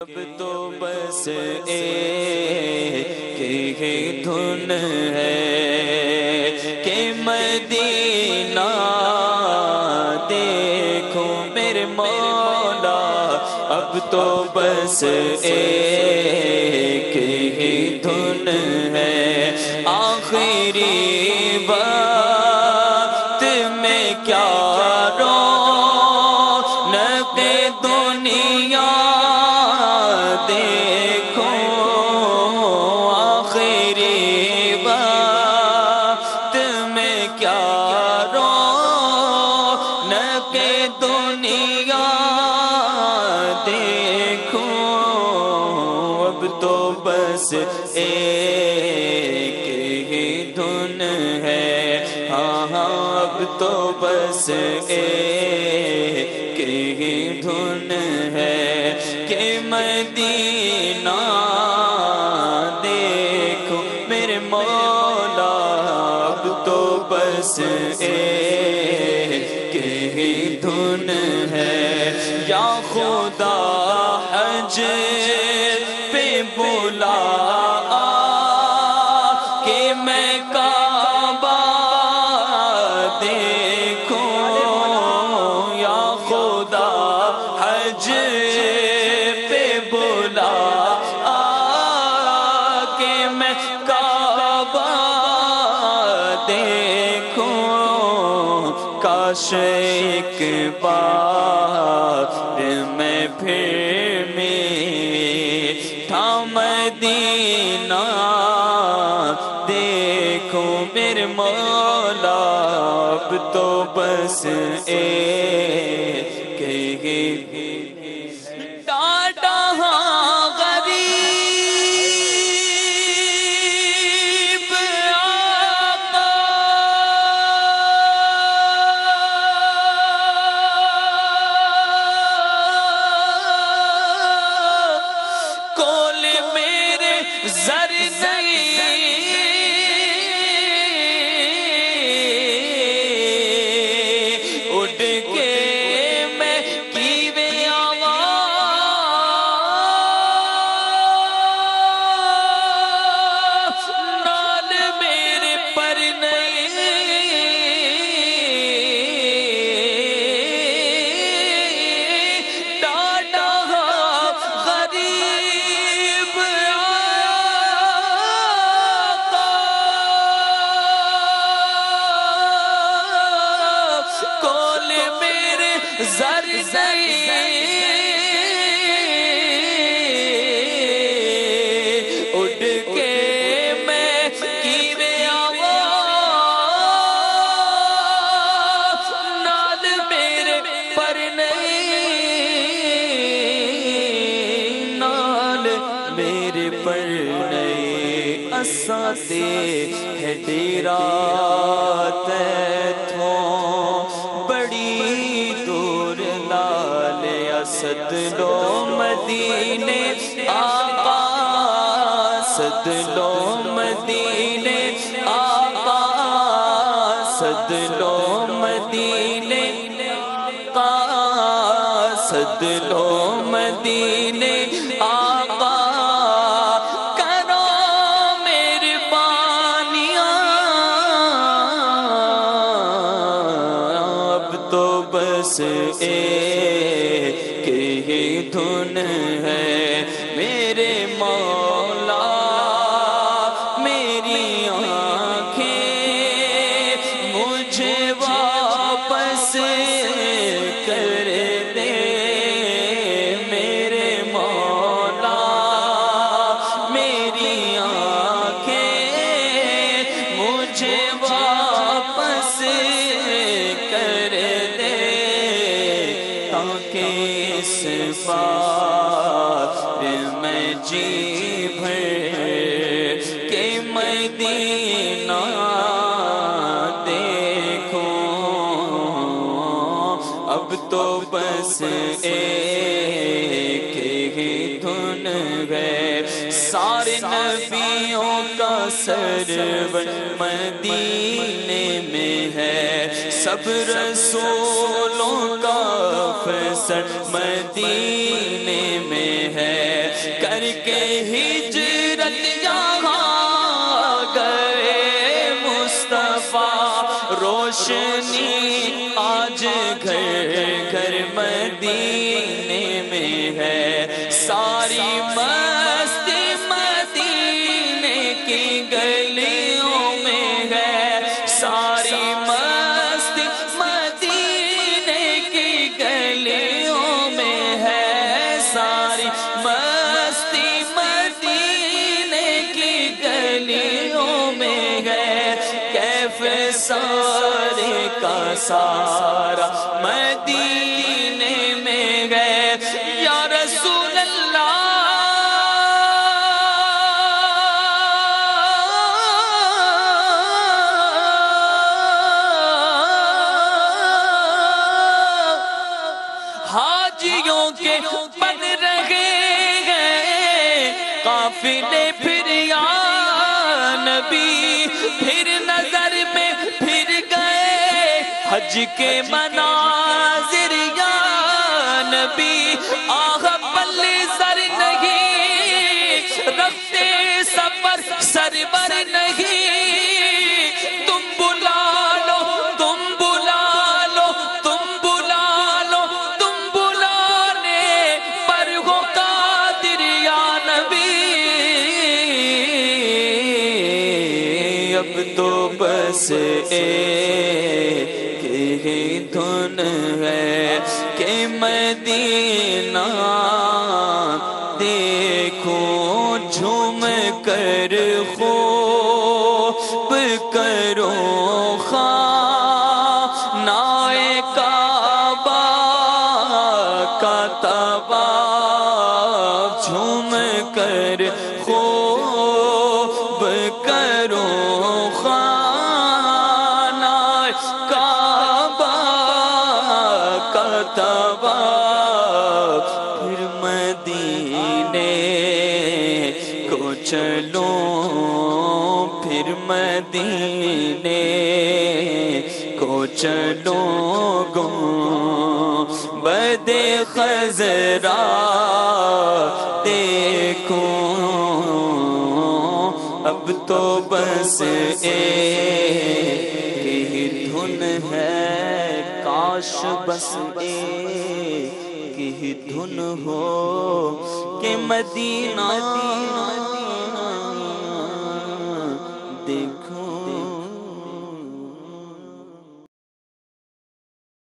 اب تو بس ایک ہی دھن ہے کہ مدینہ دیکھو میرے مولا، اب تو بس ایک ہی دھن ہے۔ آخری وقت میں کیا دنیا دیکھو، اب تو بس ایک ہی دھن ہے۔ ہاں ہاں اب تو بس ایک ہی دھن ہے کہ مدینہ ہی دھن ہے۔ یا خدا حج پہ بولا کہ میں کعبہ دیکھوں۔ یا خدا حج کاش ایک بار میں پھر میٹھا مدینہ دیکھو میرے مولا اب تو بس ایک نہیں ہے ڈیرا تیتھوں۔ بڑی دور لال اسد لو مدینے آقا سد لو مدینے آقا سد لو مدینے آقا سد لو مدینے۔ تو بس ایک ہی دھن ہے میرے ماں تاکہ اس میں جی بھر کے مدینہ دیکھوں اب تو بس ایک ہی دھن ہے۔ سارے نبیوں کا سرور مدینے میں ہے۔ سب رسولوں کا مدینے میں ہے۔ کر کے ہجرت یہاں گئے مصطفیٰ۔ روشنی آج گھر گھر مدینے سارا مدینے میں گئے۔ یا رسول اللہ۔ حاجیوں کے بن رہے ہیں۔ قافلے پھر یا نبی حج کے مناظر یا نبی، آہ پل سر نہیں، رفتے سفر سرور نہیں۔ تم بلا لو، تم بلا لو، تم بلا لو، تم بلانے پر ہو قادر یا نبی۔ اب تو بس ایک ہی دھن ہے کہ مدینہ دیکھوں جھوم کر خوب کرو خواہ نائے کعبہ کا تبا جھوم کر کا تبا پھر مدینے کو چلو پھر مدینے کو چلو گو بد خزرا دیکھو اب تو بس ایک ہی دھن ہے۔ کاش بس ایک ہی دھن ہو کہ مدینہ